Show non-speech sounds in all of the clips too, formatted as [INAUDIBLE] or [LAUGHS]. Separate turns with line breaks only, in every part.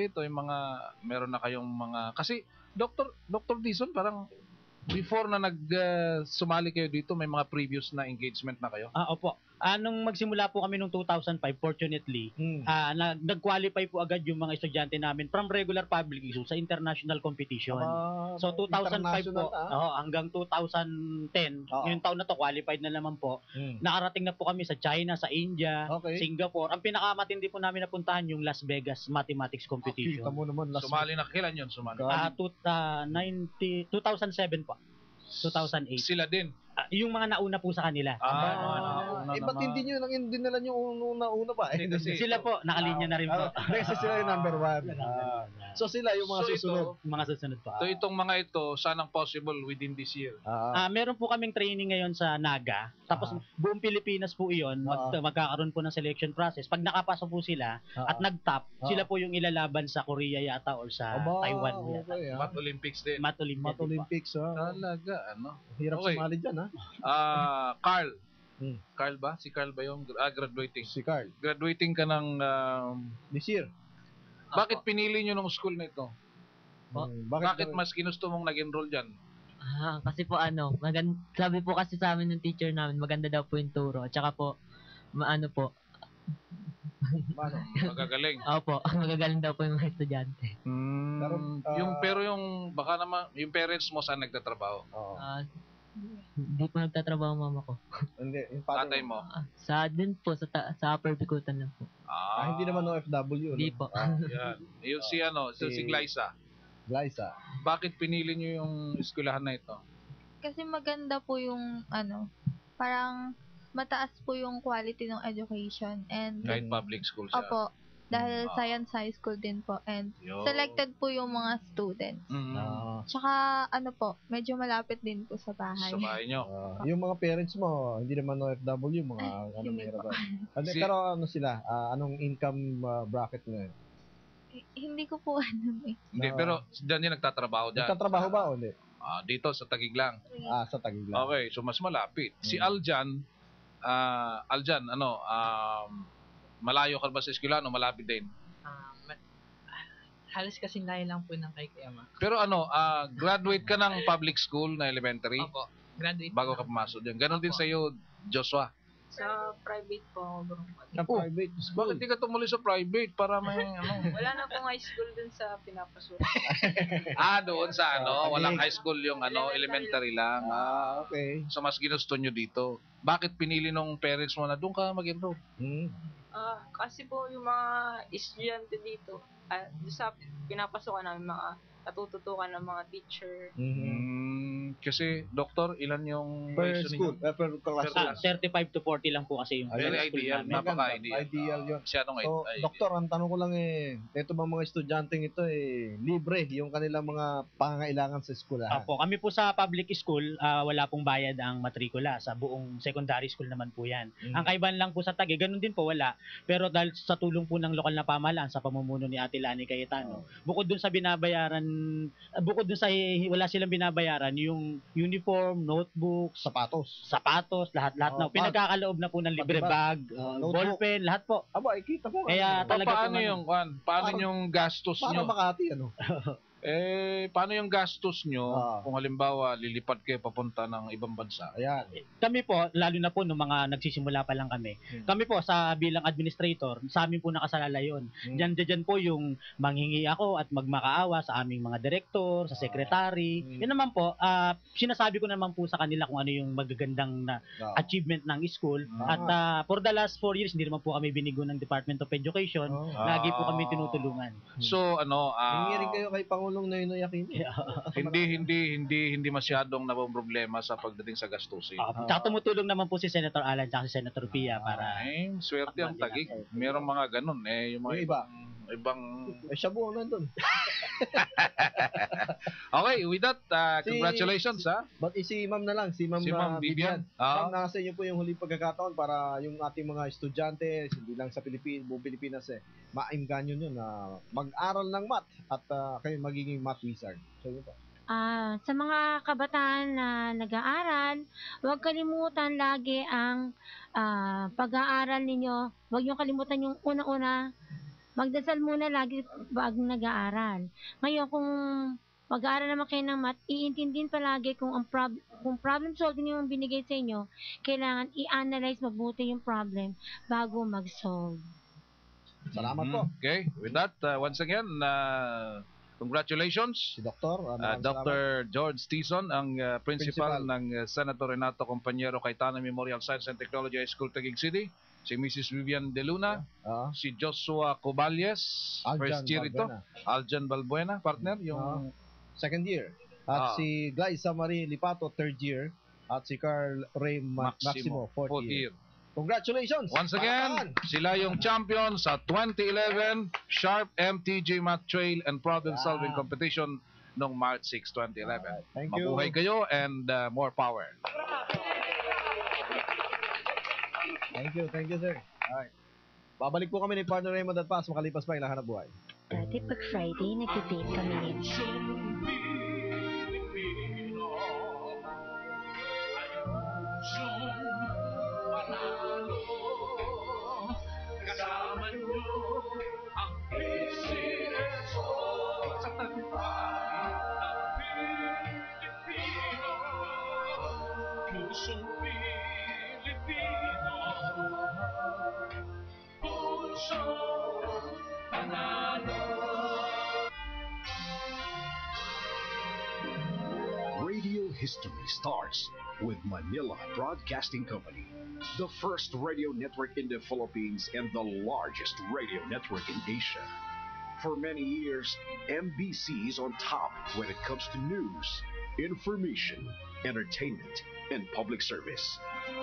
ito yung mga meron na kayong mga kasi Dr. Dr. Dison parang before na nag uh, sumali kayo dito may mga previous na engagement na kayo.
Ah, opo. Ah, nung magsimula po kami nung 2005, fortunately,
Hmm.
ah, nag- nag-qualify po agad yung mga estudyante namin from regular public school sa international competition.
Aba,
So 2005
international,
po,
ah.
oo, hanggang 2010,
Oo.
yung taon na to qualified na naman po.
Hmm.
Nakarating na po kami sa China, sa India,
Okay.
Singapore. Ang pinakamatindi po namin napuntahan yung Las Vegas Mathematics
Kita
Competition.
mo naman last
Sumali na kailan yun sumali?
Ah, two, ah, 90, 2007 po. 2008.
Sila din.
Ah, yung mga nauna po sa kanila.
Ah,
Ah, eh, ba't
naman.
hindi nyo nang dinala nyo una-una pa? Eh,
Hindi kasi-
Sila po, nakalinya na rin po.
Ah, Kasi sila yung number one. Ah. So sila yung mga
So,
susunod.
ito,
mga susunod po.
So itong mga ito, sanang possible within this year.
Ah,
Ah, meron po kaming training ngayon sa Naga. Tapos
Ah.
buong Pilipinas po 'iyon. Mag,
Ah.
magkakaroon po ng selection process. Pag nakapasok po sila
ah,
at nag-top,
Ah.
sila po yung ilalaban sa Korea yata or sa
aba,
Taiwan po yata.
Okay, ah.
Mat Olympics din.
Mat Olympiad
Mat. Olympics, ah.
Talaga, ano?
Hirap
Okay.
sumali dyan, ha?
Ah, Carl.
Hmm.
Carl ba? Si Carl ba yung ah, graduating?
Si Carl.
Graduating ka ng um,
This year.
Bakit pinili nyo ng school na ito?
Po.
Hmm,
Bakit, mas ginusto mong nag-enroll dyan?
Ah, kasi po ano, magand sabi po kasi sa amin ng teacher namin, maganda daw po yung turo. At saka po, maano po,
Paano? [LAUGHS]
Magagaling.
opo, [LAUGHS] magagaling daw po yung mga estudyante.
Hmm,
Pero, ah,
yung pero yung baka naman yung parents mo saan nagtatrabaho?
Oo.
Ah, hindi po nagtatrabaho mama ko.
Hindi, yung
Tatay mo.
Ah, sa din po, sa, ta- sa upper bikutan lang po.
Ah, hindi naman OFW.
Hindi
no?
po.
Ah,
Yan. Yung [LAUGHS] si ano, si, si
Si-
Glyza.
Glyza.
Bakit pinili nyo yung eskwelahan na ito?
Kasi maganda po yung ano, parang mataas po yung quality ng education and
Kahit public school siya.
opo, dahil
Ah.
science high school din po and
Yo.
selected po yung mga students.
Mm.
Ah,
Tsaka ano po, medyo malapit din po sa bahay.
Sa bahay nyo.
ah, yung mga parents mo, hindi naman OFW, mga [LAUGHS] ano
hindi
meron
po.
ba? Ano,
Si-
pero ano sila? Ah, anong income ah, bracket?
Eh, Hindi ko po [LAUGHS] alam eh.
Hindi,
Na-
pero dyan yung nagtatrabaho dyan.
Nagtatrabaho ba o hindi?
Ah, dito sa Tagig lang.
Ah, sa Taguig lang.
Okay, so mas malapit. Si
Mm.
Aljan, ah, Aljan, ano, um, malayo ka ba sa eskwelahan o malapit din?
Ah, ma- halos kasing layo lang po ng kay Kiyama.
Pero ano, ah, graduate ka ng public school na elementary
Opo, graduate
bago ka pumasok dyan. Ganon din
Opo.
sa iyo, Joshua.
Sa private po ako, bro.
Sa
Oh,
private school.
Bakit di ka tumuli sa private para may [LAUGHS] ano?
Wala na pong high school dun sa pinapasok. [LAUGHS]
ah, doon sa ano, walang high school yung ano, elementary lang.
Ah, okay.
So mas ginusto nyo dito. Bakit pinili nung parents mo na doon ka mag-enroll?
Hmm.
Ah, kasi po yung mga estudyante dito, ah, sa pinapasokan namin mga natututukan ng mga teacher.
Mhm.
Mm, kasi, doktor, ilan yung
Per
ratio
school,
ninyo?
eh, per class.
Ah, 35 to 40 lang po kasi yung
Very
school
ideal.
namin.
Napaka-ideal.
Ideal yun.
Masyadong
So,
ideal.
doktor, ang tanong ko lang eh, ito bang mga estudyanteng ito eh, libre yung kanilang mga pangangailangan sa eskwelahan.
Opo, kami po sa public school, ah, wala pong bayad ang matrikula. Sa buong secondary school naman po yan.
Mm.
Ang kaibahan lang po sa Taguig, ganun din po wala. Pero dahil sa tulong po ng lokal na pamahalaan, sa pamumuno ni Ate Lani Cayetano, bukod dun sa binabayaran, ah, bukod dun sa wala silang binabayaran, yung uniform, notebooks,
Sapatos.
sapatos, lahat-lahat
Oh,
na.
bag.
Pinagkakaloob na po ng libre bag, uh,
Notebook.
ballpen, lahat po.
Aba, ikita mo.
Kaya
ano,
Pa-
talaga
paano
pong ano-
yung, kwan? paano yung gastos
para
nyo?
Makati, ano? [LAUGHS]
Eh, paano yung gastos nyo
Ah.
kung halimbawa lilipad kayo papunta ng ibang bansa?
Ayan.
Kami po, lalo na po nung mga nagsisimula pa lang kami,
Hmm.
kami po sa bilang administrator, sa amin po nakasalala yun.
Hmm.
Diyan, diyan po yung manghingi ako at magmakaawa sa aming mga direktor, sa
Ah.
secretary.
Hmm.
Yun naman po, ah, sinasabi ko naman po sa kanila kung ano yung magagandang na
Ah.
achievement ng school.
Ah.
At ah, for the last four years, hindi naman po kami binigo ng Department of Education.
Oh.
Lagi po kami tinutulungan.
So, ano, ah,
Hingi rin kayo kay Pangulong Noynoy Aquino.
hindi, hindi, hindi, hindi masyadong problema sa pagdating sa gastusin.
Uh, tsaka tumutulong naman po si Senator Alan at si Senator Pia para
Eh, swerte ang tagig. Merong mga ganun eh, yung mga
Yung iba.
ibang, ibang...
Eh, siya buong nandun. [LAUGHS]
Okay, with that, uh,
Si-
congratulations ha.
But eh, si ma'am na lang, si ma'am,
Si Ma'am
ah,
Vivian.
Vivian.
Ah.
Ma'am, nasa inyo po yung huling pagkakataon para yung ating mga estudyante, hindi lang sa Pilipinas, buong Pilipinas eh, maingganyo nyo na mag-aral ng math at ah, kayo magiging math wizard. So, yun po.
Ah, sa mga kabataan na nag-aaral, huwag kalimutan lagi ang ah, pag-aaral ninyo. Huwag niyo kalimutan yung unang-una, magdasal muna lagi pag nag-aaral. Ngayon, kung mag-aaral naman kayo ng math, iintindihin palagi kung ang prob- kung problem solving yung binigay sa inyo, kailangan i-analyze mabuti yung problem bago mag-solve.
Salamat po.
Okay, with that, uh, once again, uh, congratulations.
Si Doktor.
Uh,
Uh,
Dr. George Tison, ang uh, principal,
Principal.
ng uh, Senator Renato Compañero Cayetano Memorial Science and Technology High School, Taguig City. Si Mrs. Vivian De Luna,
salamat. Ah,
si Joshua Coballes,
Aljan
first year ito.
Balbuena,
Aljan Balbuena, partner, yung
Second year. At
Ah.
si Glyza Marie Lipato, third year. At si Carl Ray Ma-
Maximo,
Maximo, fourth,
fourth
year.
year.
Congratulations!
Once again,
Palakpakan!
sila yung champion sa 2011 Sharp MTJ Math Trail and Problem
Yeah.
Solving Competition noong March 6, 2011.
Alright, Thank you.
Mabuhay kayo and uh, more power.
Thank you, thank you, sir. Alright. Babalik po kami ni partner Raymond at Paz makalipas pa ilang hanap buhay.
Dati pag Friday, nag-date kami ni
Radio history starts with Manila Broadcasting Company, the first radio network in the Philippines and the largest radio network in Asia. For many years, MBC is on top when it comes to news, information, entertainment, and public service.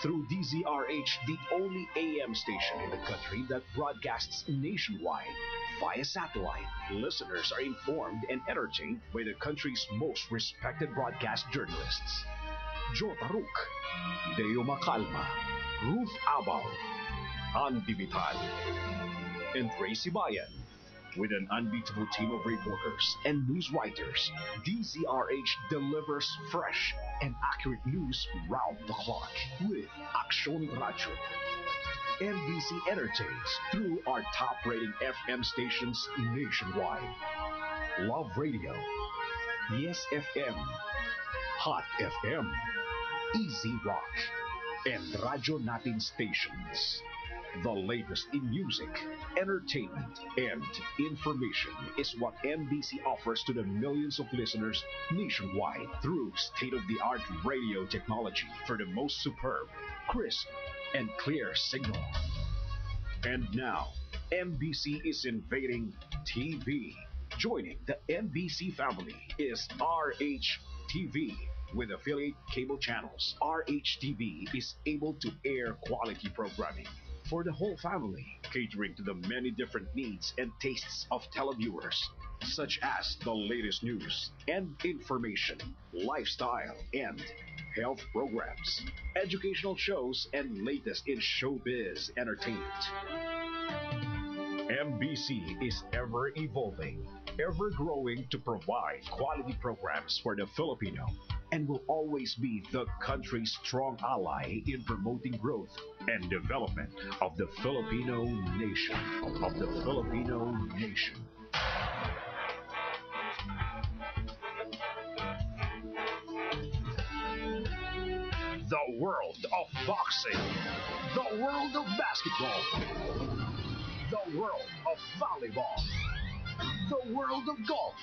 Through DZRH, the only AM station in the country that broadcasts nationwide via satellite, listeners are informed and entertained by the country's most respected broadcast journalists. Joe Taruk, Deo Macalma, Ruth Abal, Andy Vital, and Tracy Bayan. With an unbeatable team of reporters and news writers, DZRH delivers fresh and accurate news round the clock with Action Radio. NBC entertains through our top rating FM stations nationwide. Love Radio, Yes FM, Hot FM, Easy Rock, and Radyo Natin stations. The latest in music, entertainment, and information is what NBC offers to the millions of listeners nationwide through state of the art radio technology for the most superb, crisp, and clear signal. And now, NBC is invading TV. Joining the NBC family is RHTV With affiliate cable channels, RHTV is able to air quality programming for the whole family, catering to the many different needs and tastes of televiewers, such as the latest news and information, lifestyle, and health programs, educational shows, and latest in showbiz entertainment. MBC is ever evolving, ever growing to provide quality programs for the Filipino and will always be the country's strong ally in promoting growth and development of the Filipino nation. Of the Filipino nation. The world of boxing. The world of basketball. The world of volleyball. The world of golf.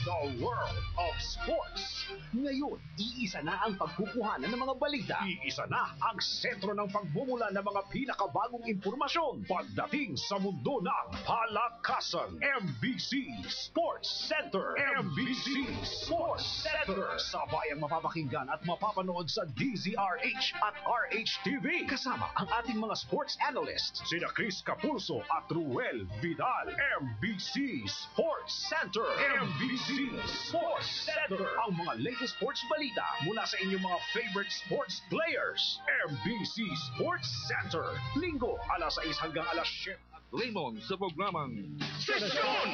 The world of sports. Ngayon, iisa na ang pagkukuhanan ng mga balita. Iisa na ang sentro ng pagbumula ng mga pinakabagong impormasyon pagdating sa mundo ng palakasan. MBC Sports Center. MBC Sports Center. Sabay ang mapapakinggan at mapapanood sa DZRH at RHTV. Kasama ang ating mga sports analysts, sina Chris Capulso at Ruel Vidal. MBC Sports Center. MBC Sports Center. Ang mga latest sports balita mula sa inyong mga favorite sports players. MBC Sports Center. Linggo, alas 6 hanggang alas 7.
Lemon sa programang
Sesyon!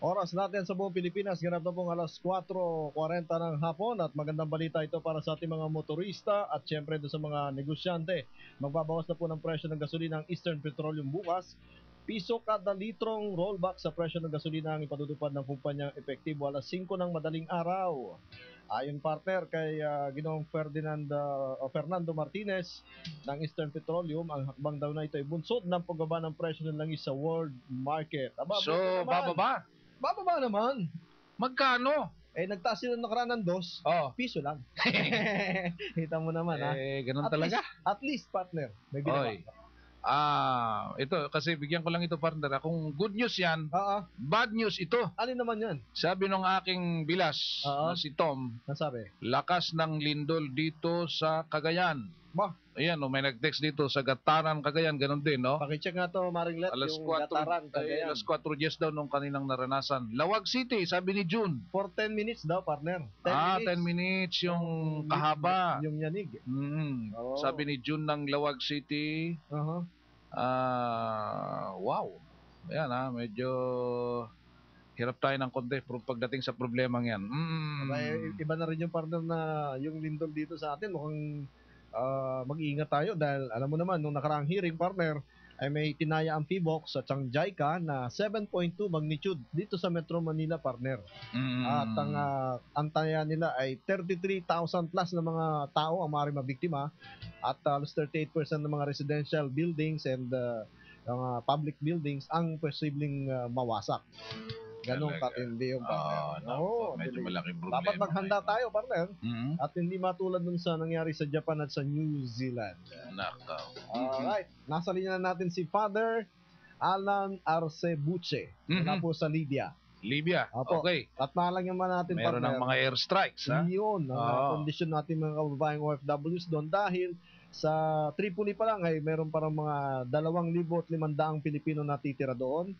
Oras natin sa buong Pilipinas, ganap na pong alas 4.40 ng hapon at magandang balita ito para sa ating mga motorista at syempre doon sa mga negosyante. Magbabawas na po ng presyo ng gasolina ang Eastern Petroleum bukas. Piso kada litrong rollback sa presyo ng gasolina ang ipatutupad ng kumpanyang epektibo alas 5 ng madaling araw. Ayon partner kay ah, Ginoong Ferdinand o Fernando Martinez ng Eastern Petroleum, ang hakbang daw na ito ay bunsod ng pagbaba ng presyo ng langis sa world market. Aba,
So,
naman.
Bababa.
Naman.
Magkano?
Eh, nagtaas sila ng nakaraan ng dos,
Oh.
piso lang. [LAUGHS] Kita mo naman, ha?
Eh, ganun
At
talaga.
least, at least, partner, may binawa.
Oy. Ah, ito kasi bigyan ko lang ito partner. Kung good news 'yan,
Oo.
bad news ito.
Ano naman yan?
Sabi ng aking bilas
Oo.
na si Tom,
Nasabi?
lakas ng lindol dito sa Cagayan.
Ba?
Ayan, oh, may nag-text dito sa Gataran, Cagayan, ganun din, no?
Pakicheck nga to, Maring Let,
Alas
yung
4,
Gataran,
ay,
Cagayan.
alas 4 yes daw nung kaninang naranasan. Lawag City, sabi ni June.
For 10 minutes daw, partner. 10
ah,
minutes.
10 minutes yung kahaba.
Yung yanig.
Mm.
Oo.
Sabi ni June ng Lawag City,
Uh-huh.
ah, wow. Ayan ha, medyo hirap tayo ng konti pagdating sa problemang yan. Mm.
Iba na rin yung partner na yung lindol dito sa atin. Mukhang ah, mag-iingat tayo dahil alam mo naman, nung nakaraang hearing partner, ay may tinaya ang PBOX sa Changjayka na 7.2 magnitude dito sa Metro Manila partner.
Mm.
At ang uh, antaya nila ay 33,000 plus na mga tao ang maaaring mabiktima at halos 38% ng mga residential buildings and uh, mga public buildings ang posibleng uh, mawasak. Ganong
Talaga.
katindi yung
Ah,
partner.
nako,
Oo,
medyo
dili-
malaking problema.
Dapat maghanda
ngayon.
tayo, partner.
Mm.
At hindi matulad dun sa nangyari sa Japan at sa New Zealand.
Nakaw.
Alright, nasa linya na natin si Father Alan Arcebuche
Mhm.
mula po sa Libya.
Libya.
Opo.
Okay.
At nalang naman natin,
Meron ng
partner.
mga airstrikes, ha?
Yun, ang
Oo.
kondisyon natin mga kababayang OFWs doon dahil sa Tripoli pa lang ay meron parang mga 2,500 Pilipino na titira doon